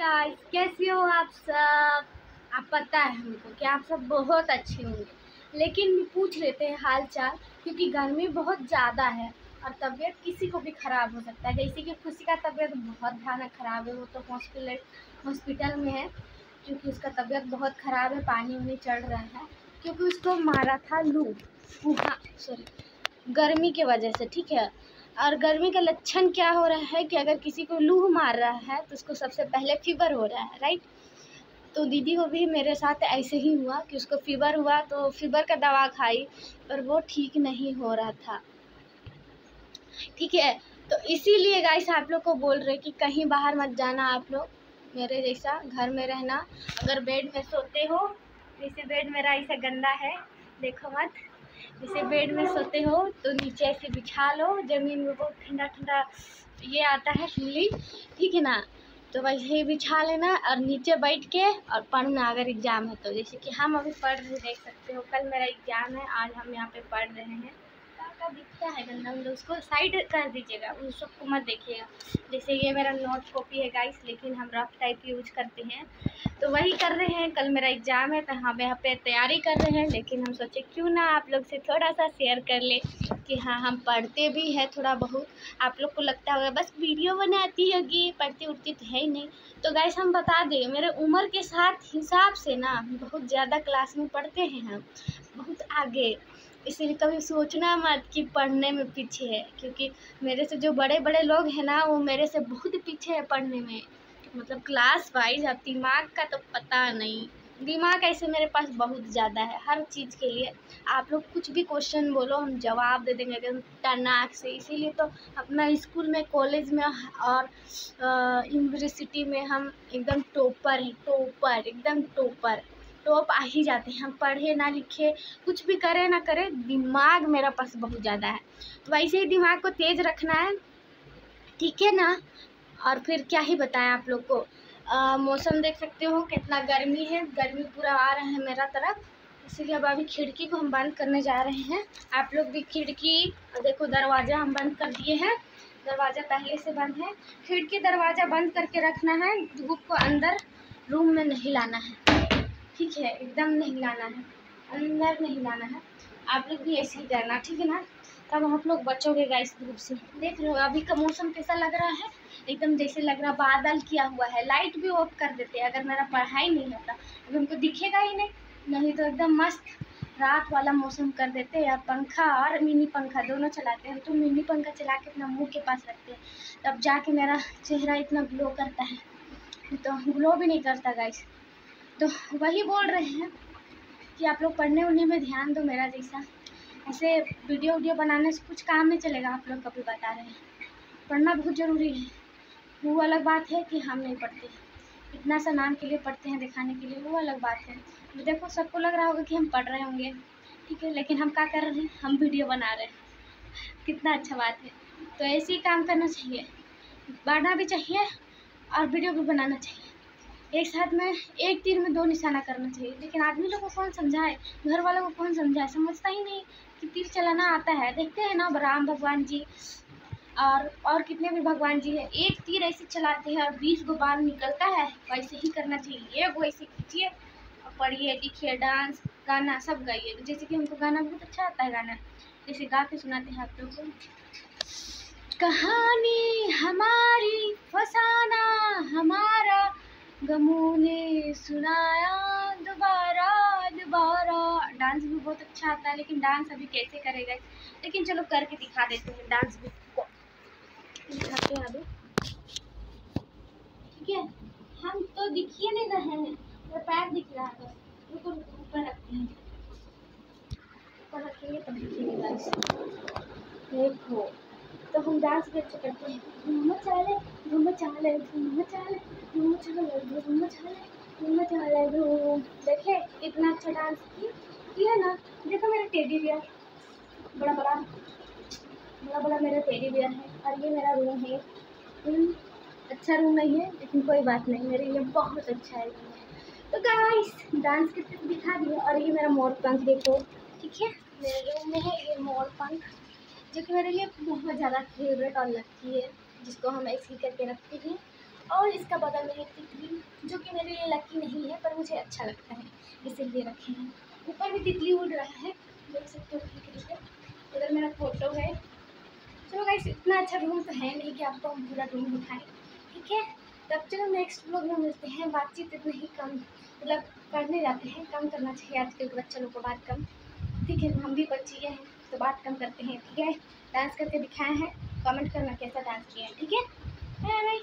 Guys कैसे हो आप सब? आप पता है हमको कि आप सब बहुत अच्छे होंगे। लेकिन पूछ लेते हैं हाल चाल क्योंकि गर्मी बहुत ज़्यादा है और तबीयत किसी को भी ख़राब हो सकता है। जैसे कि खुशी का तबीयत बहुत भयानक ख़राब है, वो तो हॉस्पिटल हॉस्पिटल में है, क्योंकि उसका तबीयत बहुत ख़राब है, पानी वानी चढ़ रहा है, क्योंकि उसको मारा था लू। हाँ सॉरी गर्मी के वजह से, ठीक है? और गर्मी का लक्षण क्या हो रहा है कि अगर किसी को लूह मार रहा है तो उसको सबसे पहले फीवर हो रहा है राइट तो दीदी को भी मेरे साथ ऐसे ही हुआ कि उसको फीवर हुआ तो फीवर का दवा खाई, पर वो ठीक नहीं हो रहा था। ठीक है? तो इसीलिए गाइस आप लोग को बोल रहे कि कहीं बाहर मत जाना आप लोग, मेरे जैसा घर में रहना। अगर बेड में सोते हो जैसे बेड मेरा ऐसा गंदा है। देखो मत। जैसे बेड में सोते हो तो नीचे ऐसे बिछा लो, ज़मीन में बहुत ठंडा ठंडा ये आता है फूली ठीक है ना? तो वैसे ही बिछा लेना और नीचे बैठ के और पढ़ना अगर एग्ज़ाम है तो। जैसे कि हम अभी पढ़ रहे देख सकते हो, कल मेरा एग्ज़ाम है, आज हम यहाँ पे पढ़ रहे हैं। का दिखता है गंदा उंदा उसको साइड कर दीजिएगा, उन सबको मत देखिएगा। जैसे ये मेरा नोट कॉपी है गाइस लेकिन हम रफ टाइप यूज़ करते हैं। तो वही कर रहे हैं, कल मेरा एग्ज़ाम है तो हम यहाँ पे तैयारी कर रहे हैं, लेकिन हम सोचे क्यों ना आप लोग से थोड़ा सा शेयर कर ले कि हाँ हम पढ़ते भी हैं थोड़ा बहुत। आप लोग को लगता होगा, बस वीडियो बनाती होगी, पढ़ती उड़ती तो है ही नहीं। तो गाइस हम बता दें, मेरे उम्र के साथ हिसाब से ना बहुत ज़्यादा क्लास में पढ़ते हैं, हम बहुत आगे। इसीलिए कभी सोचना मत कि पढ़ने में पीछे है, क्योंकि मेरे से जो बड़े बड़े लोग हैं ना, वो मेरे से बहुत पीछे है पढ़ने में। मतलब क्लास वाइज अब दिमाग का तो पता नहीं। दिमाग ऐसे मेरे पास बहुत ज़्यादा है, हर चीज़ के लिए। आप लोग कुछ भी क्वेश्चन बोलो, हम जवाब दे देंगे, एकदम टनाक से। इसीलिए तो अपना स्कूल में कॉलेज में और यूनिवर्सिटी में हम एकदम टॉपर हैं टॉपर एकदम टॉपर टॉप आ ही जाते हैं हम पढ़े ना लिखे कुछ भी करें ना करें दिमाग मेरा पास बहुत ज़्यादा है। तो वैसे ही दिमाग को तेज़ रखना है ठीक है ना? और फिर क्या ही बताएँ आप लोग को? आ, मौसम देख सकते हो कितना गर्मी है गर्मी पूरा आ रहा है मेरा तरफ़। इसीलिए अब अभी खिड़की को हम बंद करने जा रहे हैं। आप लोग भी खिड़की देखो दरवाज़ा हम बंद कर दिए हैं। दरवाज़ा पहले से बंद है। खिड़की दरवाज़ा बंद करके रखना है धूप को अंदर रूम में नहीं लाना है। ठीक है, एकदम नहीं लाना है, अंदर नहीं लाना है। आप लोग भी ऐसे ही करना, ठीक है ना? तब आप लोग बचोगे इस धूप से। देख रहे हो, अभी का मौसम कैसा लग रहा है? एकदम जैसे लग रहा बादल किया हुआ है लाइट भी ऑफ़ कर देते हैं, अगर मेरा पढ़ाई नहीं होता, अभी हमको दिखेगा ही नहीं। नहीं तो एकदम मस्त रात वाला मौसम कर देते हैं पंखा और मिनी पंखा दोनों चलाते हैं। तो मिनी पंखा चला के अपना मुँह के पास रखते हैं। तब जाके मेरा चेहरा इतना ग्लो करता है। तो ग्लो भी नहीं करता गाइस तो वही बोल रहे हैं कि आप लोग पढ़ने उढ़ने में ध्यान दो मेरा जैसा। ऐसे वीडियो वीडियो बनाने से कुछ काम नहीं चलेगा, आप लोग कभी बता रहे हैं। पढ़ना बहुत ज़रूरी है। वो अलग बात है कि हम नहीं पढ़ते। इतना सा नाम के लिए पढ़ते हैं, दिखाने के लिए, वो अलग बात है। देखो, सबको लग रहा होगा कि हम पढ़ रहे होंगे। ठीक है, लेकिन हम क्या कर रहे हैं? हम वीडियो बना रहे हैं। कितना अच्छा बात है। तो ऐसे ही काम करना चाहिए। पढ़ना भी चाहिए और वीडियो भी बनाना चाहिए। एक साथ में, एक तीर में दो निशाना करना चाहिए। लेकिन आदमी लोग को कौन समझाए? घर वालों को कौन समझाए? समझता ही नहीं कि तीर चलाना आता है। देखते हैं ना, राम भगवान जी और और कितने भी भगवान जी हैं। एक तीर ऐसे चलाते हैं और बीस गो बाल निकलता है। वैसे ही करना चाहिए। ये एक ऐसे कीजिए और पढ़िए, लिखिए, डांस, गाना, सब गाइए। जैसे कि हमको गाना बहुत अच्छा आता है गाना। जैसे गा के सुनाते हैं आप लोग। को कहानी हमारी, फसाना हमारा गमों ने सुनाया, दोबारा दोबारा। डांस भी बहुत अच्छा आता है, लेकिन डांस अभी कैसे करेगा लेकिन चलो करके दिखा देते हैं डांस भी। दिखाते हैं अभी ठीक है? हम तो दिखिए नहीं रहे हैं। मेरा पैर दिख रहा है ऊपर रखते हैं ऊपर रखेंगे तब दिखेगा देखो तो हम डांस भी अच्छा करते हैं। धूम चाले धूम चाले धूम चाले धूम चाले धूम चाले धूम। देखे, इतना अच्छा डांस किया ना? देखो मेरा टेडी बियर बड़ा बड़ा बड़ा बड़ा मेरा टेडी बियर है, और ये मेरा रूम है। रूम अच्छा रूम नहीं है, लेकिन कोई बात नहीं, मेरे लिए बहुत अच्छा है। तो गाइस डांस करके दिखा दिए, और ये मेरा मोर पंख देखो। ठीक है? मेरे रूम में है ये मोर पंख जो कि मेरे लिए बहुत ज़्यादा फेवरेट और लगती है। जिसको हम ऐसे करके रखते हैं। और इसका बदल में एक तितली, जो कि मेरे लिए लकी नहीं है, पर मुझे अच्छा लगता है। इसीलिए रखे। हैं ऊपर भी तितली उड़ रहा है। देख सकते हो कहीं है उधर मेरा फ़ोटो है। चलो गाइस इतना अच्छा रूम तो है नहीं कि आपको हम पूरा रूम दिखाएँ। ठीक है? तब चलो नेक्स्ट ब्लॉग में मिलते हैं। बातचीत इतना ही कम मतलब करने जाते हैं। कम करना चाहिए आजकल के बच्चे लोग को बात कम। ठीक है, हम भी बच्चे हैं तो बात कम करते हैं। ठीक है? डांस करके दिखाए हैं। कमेंट करना कैसा डांस किया ठीक है? Bye bye